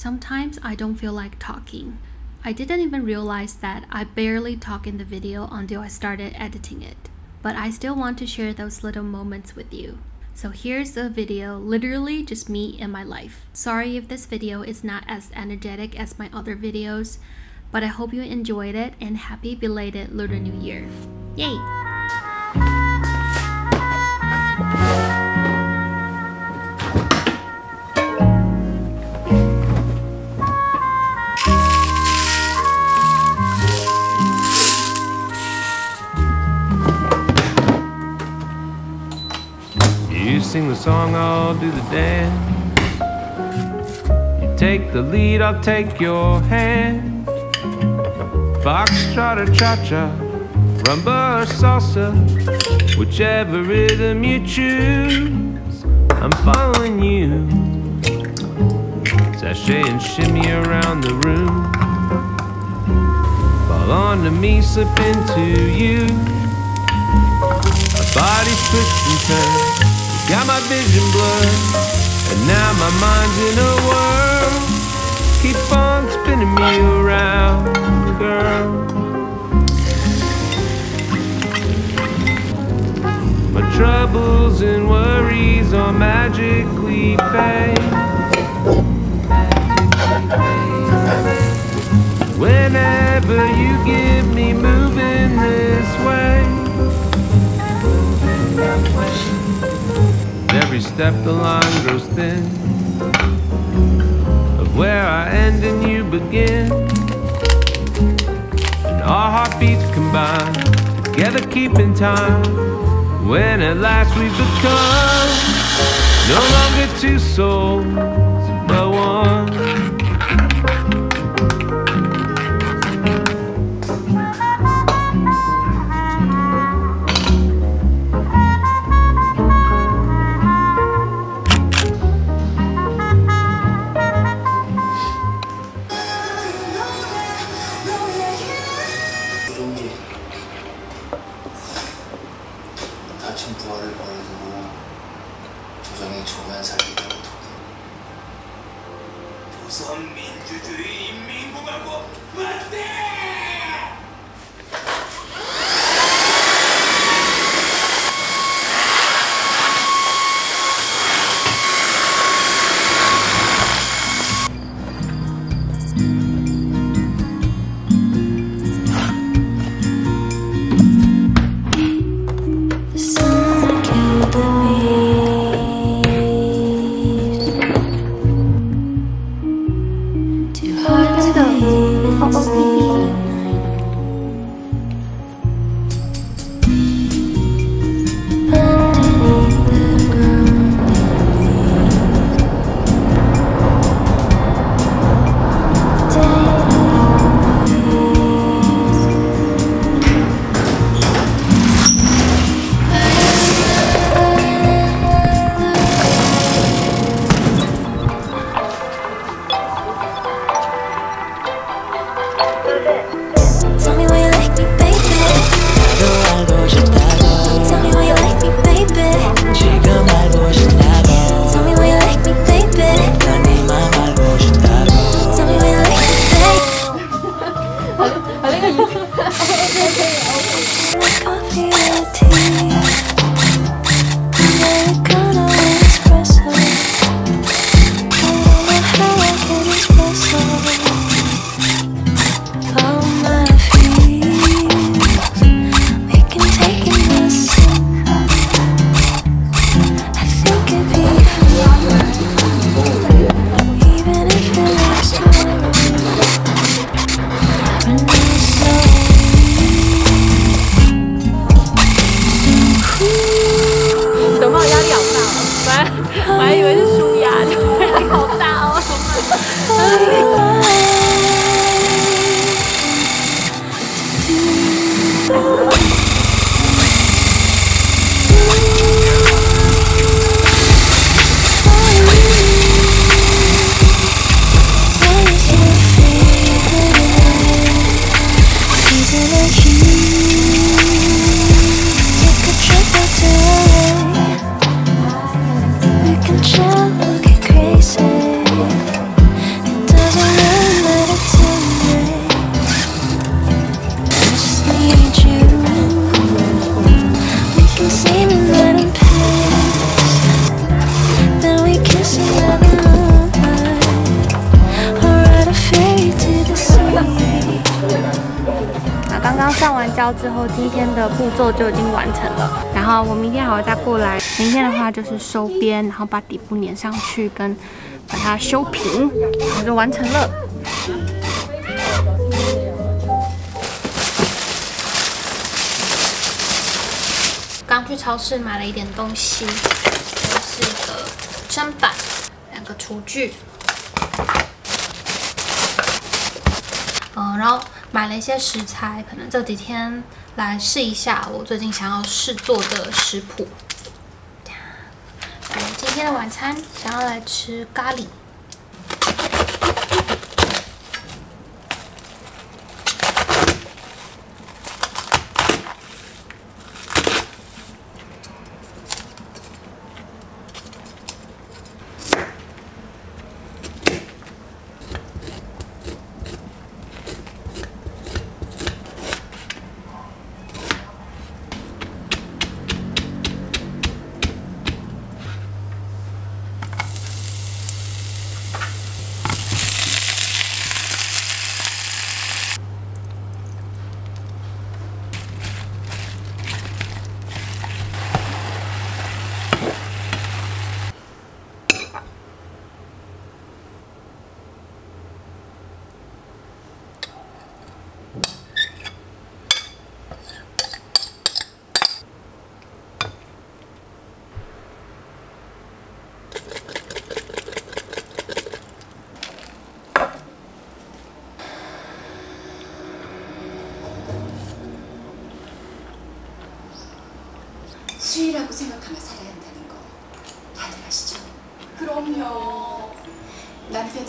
Sometimes I don't feel like talking. I didn't even realize that I barely talk in the video until I started editing it. But I still want to share those little moments with you. So here's a video, literally just me and my life. Sorry if this video is not as energetic as my other videos, but I hope you enjoyed it and happy belated Lunar New Year. Yay! Sing the song, I'll do the dance. You take the lead, I'll take your hand. Foxtrot or cha-cha, rumba or salsa, whichever rhythm you choose, I'm following you. Sashay and shimmy around the room. Fall onto me, slip into you. My body's twisted and turned. Got my vision blurred, and now my mind's in a whirl. Keep on spinning me around, girl. My troubles and worries all magically fade. Whenever step the line grows thin Of where I end and you begin. And our heartbeats combine Together keeping time When at last we become No longer two souls 把那个移开 ok ok fall. 上完胶之后，今天的步骤就已经完成了。然后我明天还会再过来，明天的话就是收边，然后把底部粘上去，跟把它修平，然后就完成了。刚去超市买了一点东西，是一个砧板，两个厨具，嗯，然后买了一些食材，可能这几天来试一下我最近想要试做的食谱。今天的晚餐想要来吃咖喱。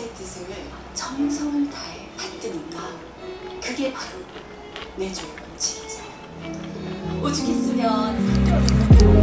남편의 뜻을 정성을 다해 받드는 마음 그게 바로 내조의 원칙이죠. 오죽했으면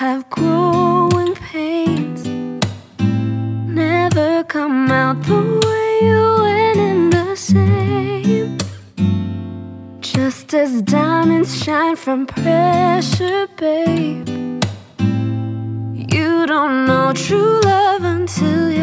have growing pains. Never come out the way you went in the same. Just as diamonds shine from pressure, babe. You don't know true love until you.